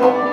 Oh.